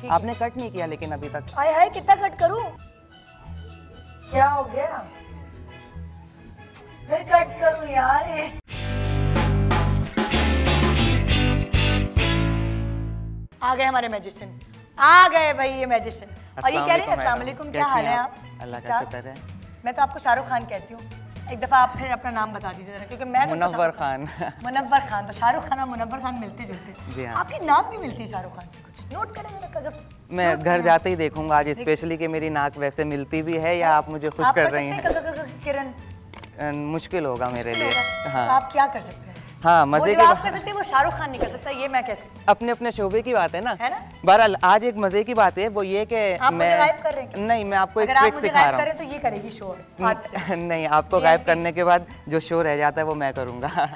आपने कट नहीं किया लेकिन अभी तक। आय हाय कितना कट करूँ? क्या हो गया? फिर कट करूँ यार ये? आ गए हमारे मैजिशियन आ गए भाई ये मैजिशियन और ये कह रहे हैं अस्सलाम वालेकुम, क्या हाल है आप? आप? अल्लाह का शुक्र है। मैं तो आपको शाहरुख खान कहती हूँ। एक दफ़ा आप फिर अपना नाम बता दीजिए जरा क्योंकि मैं तो मुनव्वर खान। मुनव्वर खान तो शाहरुख खान और मुनव्वर खान मिलते जुलते। जी हाँ। आपकी नाक भी मिलती है शाहरुख खान से कुछ? नोट करें जरा अगर मैं घर जाते ही देखूँगा आज स्पेशली कि मेरी नाक वैसे मिलती भी है या आप मुझे खुश कर रही हैं? किरण। मुश्किल होगा मेरे लिए। तो हाँ। आप क्या कर सकते हैं? हाँ मज़े की आप बात कर सकते हैं वो शाहरुख खान नहीं कर सकता ये मैं कह सकती अपने अपने शोबे की बात है ना? है ना? बहरहाल आज एक मज़े की बात है वो ये कि मैं गायब कर रहे हैं नहीं मैं आपको एक ट्रिक सिखा रहा करें तो ये करेगी शोर हूँ नहीं आपको गायब करने के बाद जो शो रह जाता है वो मैं करूँगा।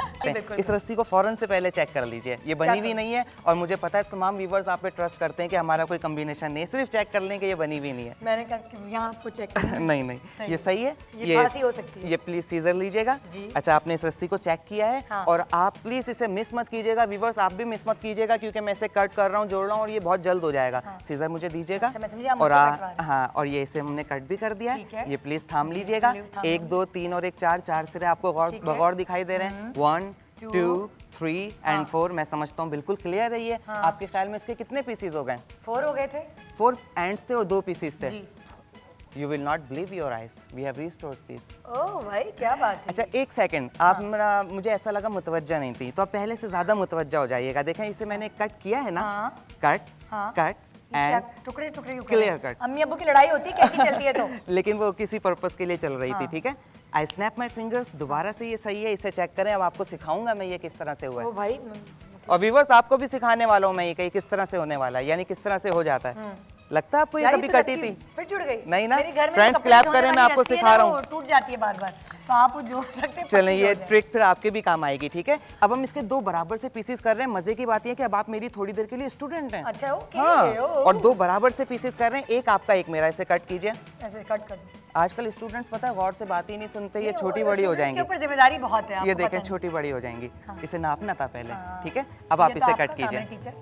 इस रस्सी को फ़ौरन से पहले चेक कर लीजिए ये बनी हुई नहीं है और मुझे पता है तमाम व्यूवर्स आप पे ट्रस्ट करते हैं कि हमारा कोई कम्बिनेशन नहीं है सिर्फ़ चेक कर लें कि ये बनी हुई नहीं है। मैंने कहा यहाँ आपको चेक नहीं नहीं ये है। सही है ये हो सकती है। ये प्लीज़ सीजर लीजिएगा। अच्छा आपने इस रस्सी को चेक किया है हाँ। और आप प्लीज़ इसे मिस मत कीजिएगा व्यूवर्स आप भी मिस मत कीजिएगा क्योंकि मैं इसे कट कर रहा हूँ जोड़ रहा हूँ और ये बहुत जल्द हो जाएगा। हाँ। सीजर मुझे दीजिएगा। अच्छा, और आ- हैं। और ये इसे हमने कट भी कर दिया है। ये प्लीज़ थाम लीजिएगा। एक दो तीन और एक चार चार सिरे आपको गौर बगौर दिखाई दे रहे हैं। One two three and. Four मैं समझता हूँ बिल्कुल क्लियर रही है ये। हाँ। आपके ख्याल में इसके कितने पीसीज हो गए? फोर हो गए थे। फोर एंड्स थे और दो पीसीज थे। You will not believe your eyes we have restored peace oh भाई क्या बात है। अच्छा एक सेकंड आप हाँ. मेरा मुझे ऐसा लगा मुतवज्जा नहीं थी। तो आप पहले से ज़्यादा मुतवज्जा हो जाइएगा। देखें इसे मैंने कट किया है ना। हाँ। कट हाँ। कट क्या एंड टुकड़े टुकड़े हैं? cut. अम्मी अब्बू की लड़ाई होती है कैसी चलती है तो? लेकिन वो किसी पर्पस के लिए चल रही थी हाँ। ठीक है? आई स्नैप माई फिंगर्स दोबारा से ये सही है इसे चेक करें। अब आपको सिखाऊँगा मैं ये किस तरह से हुआ है। ओ भाई और व्यूवर्स आपको भी सिखाने वाला हूँ मैं ये कि ये किस तरह से होने वाला है यानी किस तरह से हो जाता है। लगता है आपको ये कभी तो कटी थी? फिर जुड़ गई। नहीं ना? clap धोने करें, मैं आपको सिखा रहा हूँ। टूट जाती है बार बार तो आप वो जोड़ सकते हैं चलें ये ट्रिक फिर आपके भी काम आएगी ठीक है? अब हम इसके दो बराबर से पीसेस कर रहे हैं। मज़े की बात ये है कि अब आप मेरी थोड़ी देर के लिए स्टूडेंट हैं। अच्छा ओके हाँ और दो बराबर से पीसेस कर रहे हैं। एक आपका एक मेरा इसे कट कीजिए। ऐसे कट कर आजकल स्टूडेंट्स पता है गौर से बात ही नहीं सुनते। ये छोटी बड़ी हो जाएँगी। ऊपर ज़िम्मेदारी बहुत है ये देखें छोटी बड़ी हो जाएँगी। इसे नापना था पहले हाँ। ठीक है? अब आप तो इसे कट कीजिए।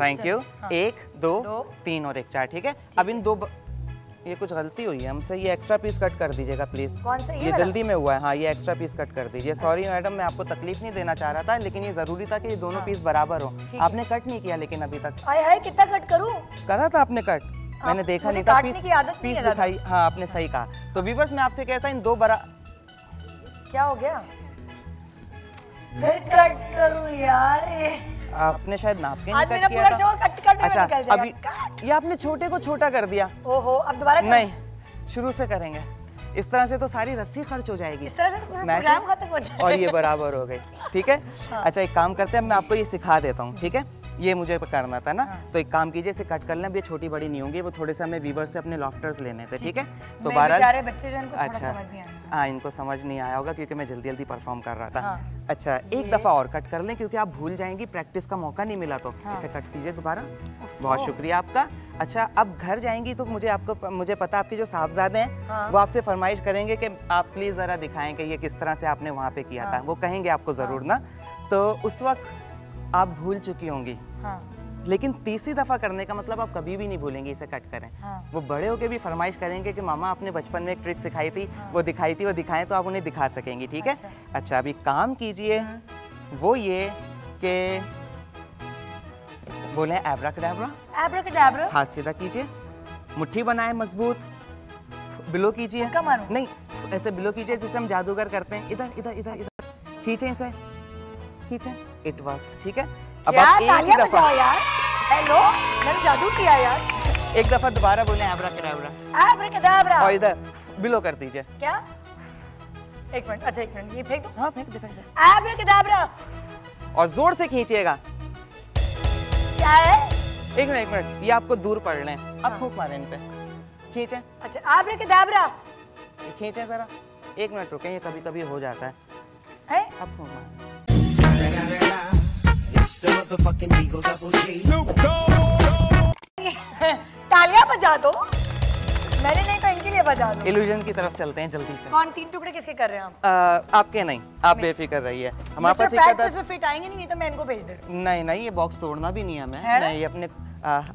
थैंक यू हाँ। एक दो दो। तीन और एक चार ठीक है? अब इन दो ब... ये कुछ गलती हुई है हमसे ये एक्स्ट्रा पीस कट कर दीजिएगा प्लीज़ कौन सा, ये ये जल्दी में हुआ है हाँ ये एक्स्ट्रा पीस कट कर दीजिए। सॉरी मैडम मैं आपको तकलीफ़ नहीं देना चाह रहा था लेकिन ये ज़रूरी था कि ये दोनों हाँ। पीस बराबर हो। आपने कट नहीं किया लेकिन अभी तक। आय हाय कितना कट करूँ? करा था आपने कट मैंने देखा नहीं था। पीस की आदत पीस दिखाई हाँ आपने सही कहा। तो व्यूवर्स मैं आपसे कहता इन दो बरा क्या हो गया? फिर कट करूँ यार ये। आपने शायद नाप के आज नहीं मेरा पूरा शो कट कट अच्छा निकल जाएगा। अभी ये आपने छोटे को छोटा कर दिया। ओहो अब दोबारा नहीं शुरू से करेंगे। इस तरह से तो सारी रस्सी खर्च हो जाएगी। इस तरह से मैच प्रोग्राम खत्म हो जाएगा। और ये बराबर हो गई ठीक है? अच्छा एक काम करते हैं मैं आपको ये सिखा देता हूँ ठीक है? ये मुझे करना था ना तो एक काम कीजिए इसे कट कर लें ये छोटी बड़ी नहीं होंगी वो थोड़े से हमें वीवर से अपने लॉफ्टर्स लेने थे ठीक है तो बेचारे बच्चे जो इनको अच्छा समझ नहीं आया हाँ इनको समझ नहीं आया होगा क्योंकि मैं जल्दी जल्दी परफॉर्म कर रहा था हाँ। अच्छा एक दफ़ा और कट कर लें क्योंकि आप भूल जाएँगी प्रैक्टिस का मौका नहीं मिला तो हाँ। इसे कट कीजिए दोबारा बहुत शुक्रिया आपका अच्छा अब घर जाएँगी तो मुझे आपको मुझे पता आपके जो साहबजादे हैं हाँ। वो आपसे फरमाइश करेंगे कि आप प्लीज़ ज़रा दिखाएँ कि ये किस तरह से आपने वहाँ पे किया हाँ। था हाँ। वो कहेंगे आपको ज़रूर हाँ। ना तो उस वक्त आप भूल चुकी होंगी। हाँ। लेकिन तीसरी दफ़ा करने का मतलब आप कभी भी नहीं भूलेंगे इसे कट करें। हाँ। वो बड़े होकर भी फरमाइश करेंगे कि मामा आपने बचपन में एक ट्रिक सिखाई थी हाँ। वो दिखाई थी वो दिखाएँ तो आप उन्हें दिखा सकेंगी ठीक है? अच्छा। अच्छा अभी काम कीजिए वो ये कि बोले एब्राकडाब्रा एब्राकडाब्रा हाथ सीधा कीजिए मुट्ठी बनाए मज़बूत बिलो कीजिए। नहीं ऐसे बिलो कीजिए जैसे हम जादूगर करते हैं। इधर इधर इधर इधर खींचे इसे। खींचे इट वर्क्स ठीक है? अब यार आप एक ही दफ़ा यार? हेलो मैंने जादू किया यार। एक दफ़ा दोबारा बोले एब्राकडाब्रा एब्राकडाब्रा और इधर बिलो कर दीजिए। क्या? एक मिनट अच्छा एक मिनट ये फेंक दो। हाँ फेंक दे फेंक दे। एब्राकडाब्रा और ज़ोर से खींचिएगा। क्या है? एक मिनट एक मिनट ये आपको दूर पड़ रहे हैं। अब फूक मारे इन पे। खींचे। अच्छा एब्राकडाब्रा खींचे जरा। एक मिनट रुके ये कभी कभी हो जाता है। है? अब फूक मारे। तालियाँ बजा दो। मैंने नहीं तो इनके लिए बजा दो। इल्यूजन की तरफ़ चलते हैं जल्दी से। कौन? तीन टुकड़े किसके कर रहे हैं आप? आ, आपके नहीं। आप बेफिक्र रहिए। हमारे पास एक फैट तो इसमें फिट आएँगे नहीं नहीं तो मैं इनको भेज दे नहीं नहीं ये बॉक्स तोड़ना भी नहीं है हमें। है ना? ये अपने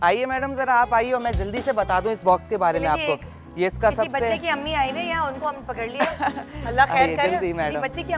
आइए मैडम जरा आप आइए और मैं जल्दी से बता दूँ इस बॉक्स के बारे में आपको। ये इसका किसी बच्चे की अम्मी आई हुई है उनको हम पकड़ लिया। अल्लाह खैर करे। नहीं। बच्चे की